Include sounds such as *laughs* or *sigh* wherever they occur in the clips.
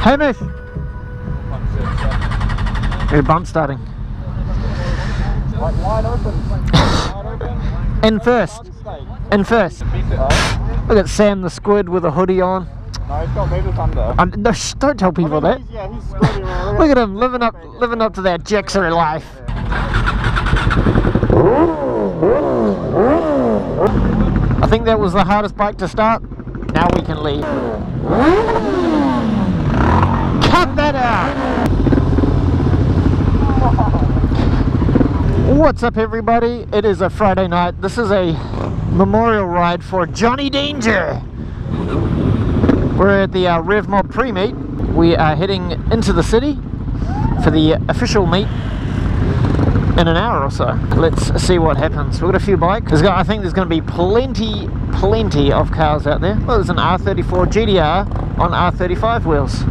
Hamish! Your bump starting. Wide open. In first. In first. Look at Sam the squid with a hoodie on. no, he's got beavers under. Um, no, shh, don't tell people that. Yeah. Look at him living up, living up to that Jackson life. I think that was the hardest bike to start. Now we can leave. Cut that out! What's up, everybody? It is a Friday night. This is a memorial ride for Johnny Danger. We're at the uh, Rev Mob pre-meet. We are heading into the city for the official meet in an hour or so. Let's see what happens. We've got a few bikes. Got, I think there's going to be plenty, plenty of cars out there. Well, there's an R34 GTR on R35 wheels.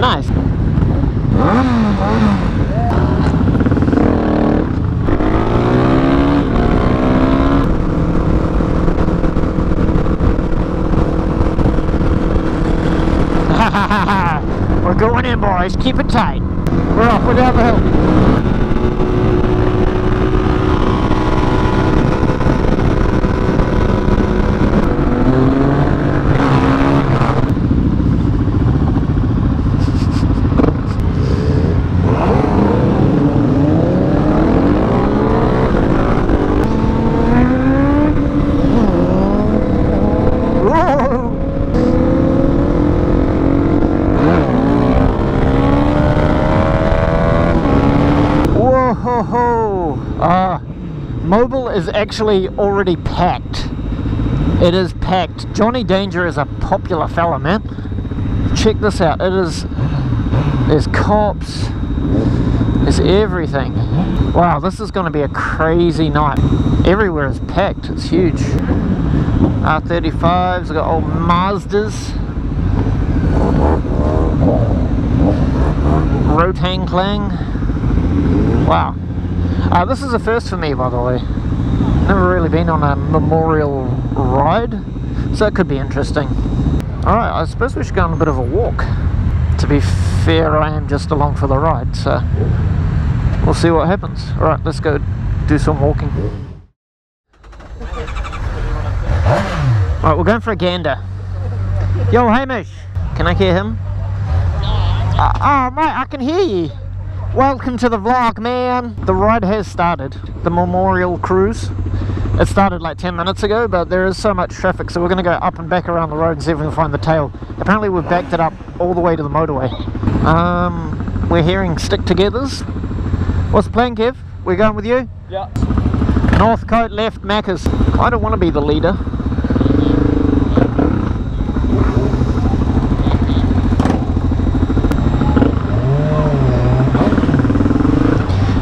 Nice. *laughs* We're going in, boys. Keep it tight. We're off. We're down the hill. Whoa ho ho! Uh, Mobile is actually already packed. It is packed. Johnny Danger is a popular fella, man. Check this out. It is. There's cops. There's everything. Wow, this is going to be a crazy night. Everywhere is packed. It's huge. R35s. We've got old Mazdas. Rotang Clang. Wow. Uh, this is a first for me, by the way. Never really been on a memorial ride, so it could be interesting. Alright, I suppose we should go on a bit of a walk. To be fair, I am just along for the ride, so we'll see what happens. Alright, let's go do some walking. Alright, we're going for a gander. Yo, Hamish! Can I hear him? Uh, oh, mate, I can hear you. Welcome to the vlog, man. The ride has started, the memorial cruise. It started like 10 minutes ago, but there is so much traffic, so we're going to go up and back around the road and see if we can find the tail. Apparently, we've backed it up all the way to the motorway. Um, we're hearing stick togethers. What's the plan, Kev? We're going with you? Yeah. Northcote left, Macca's. I don't want to be the leader.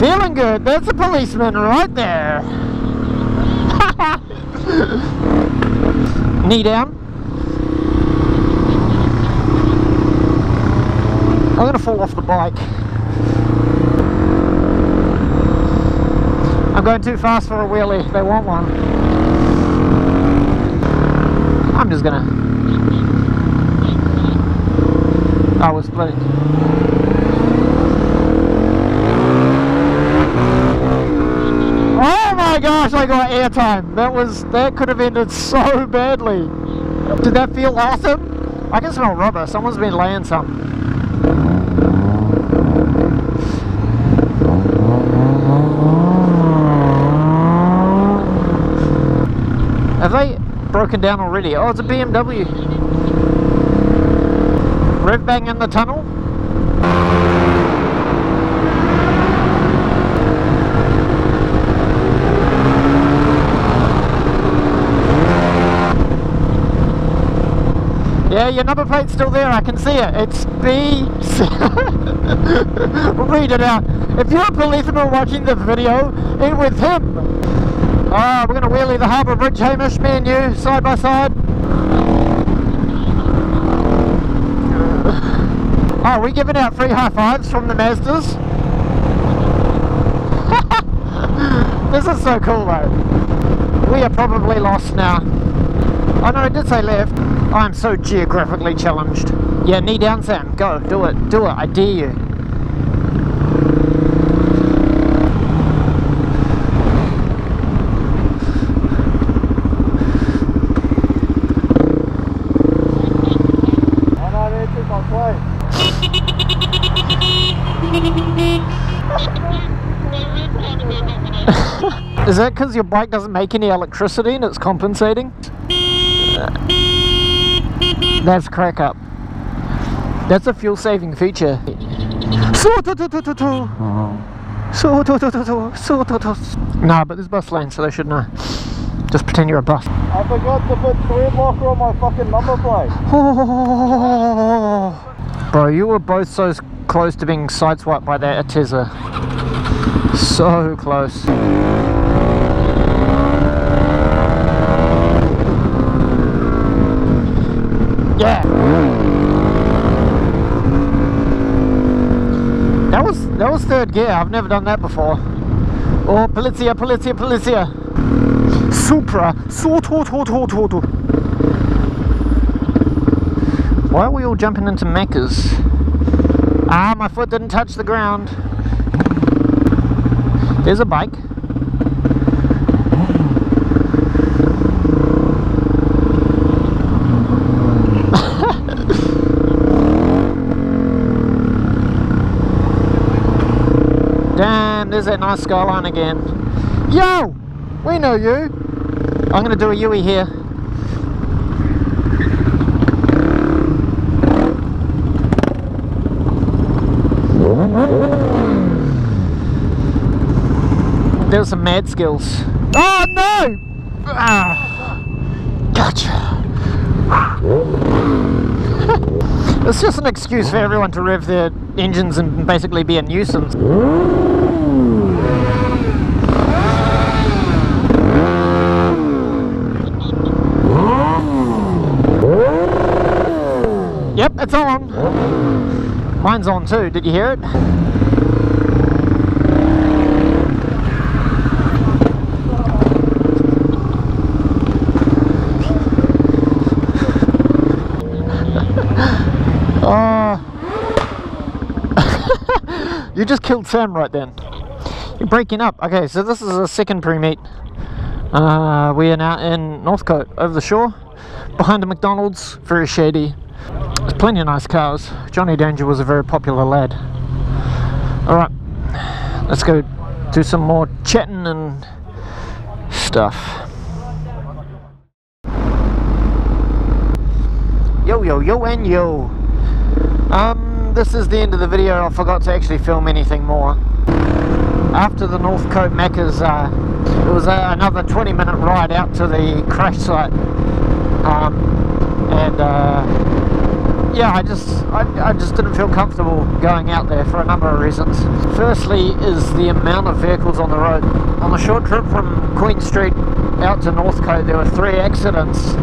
Feeling good. That's a policeman right there. *laughs* Knee down. I'm gonna fall off the bike. I'm going too fast for a wheelie. They want one. I'm just gonna. I was splitting. Oh my gosh! Got airtime. That was that could have ended so *laughs* badly. Did that feel awesome? I can smell rubber. Someone's been laying some. Have they broken down already? Oh, it's a BMW. Rev bang in the tunnel. Yeah, your number plate's still there. I can see it. It's B. *laughs* Read it out. If you're a policeman watching this video, in with him. Ah, we're gonna wheelie the harbour bridge, Hamish, me and you, side by side. *laughs* Oh, we giving out free high fives from the Mazdas? *laughs* this is so cool though. We are probably lost now. Oh no, I did say left. I'm so geographically challenged. Yeah, knee down, Sam. Go, do it, do it. I dare you. I know they took my plate. Is that because your bike doesn't make any electricity and it's compensating? That's crack up. That's a fuel saving feature. No, but there's bus lane, so they should know. Just pretend you're a bus. I forgot to put thread locker on my fucking number plate. *laughs* Bro, you were both so close to being sideswiped by that Atenza. So close. Yeah. That was third gear. I've never done that before. Oh, polizia, polizia, polizia. Supra. Tu tu tu. Why are we all jumping into Macca's? Ah, my foot didn't touch the ground. There's a bike. Damn, there's that nice skyline again. Yo! We know you. I'm gonna do a Yui here. There's some mad skills. Oh no! Ah, gotcha. *laughs* it's just an excuse for everyone to rev their engines and basically be a nuisance. Yep, it's on. Mine's on too. Did you hear it? Oh. You just killed Sam right then. You're breaking up. Okay, so this is a second pre-meet. Uh, we are now in Northcote, over the shore, behind a McDonald's, very shady. There's plenty of nice cars. Johnny Danger was a very popular lad. Alright, let's go do some more chatting and stuff. Yo, yo, yo, and yo. Um, this is the end of the video. I forgot to actually film anything more. After the Northcote Macca's, uh, it was uh, another 20 minute ride out to the crash site. Um, and uh, yeah, I just I, I just didn't feel comfortable going out there for a number of reasons. Firstly, is the amount of vehicles on the road. On the short trip from Queen Street out to Northcote, there were three accidents.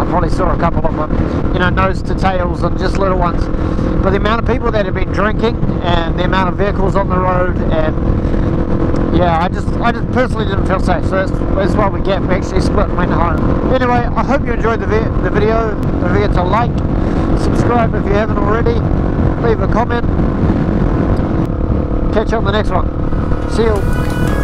I probably saw a couple of them, you know, nose to tails and just little ones. But the amount of people that have been drinking and the amount of vehicles on the road and yeah, I just I just personally didn't feel safe. So that's, that's what we get. We actually split and went home. Anyway, I hope you enjoyed the, vi the video. Don't forget to like, subscribe if you haven't already, leave a comment. Catch you on the next one. See you.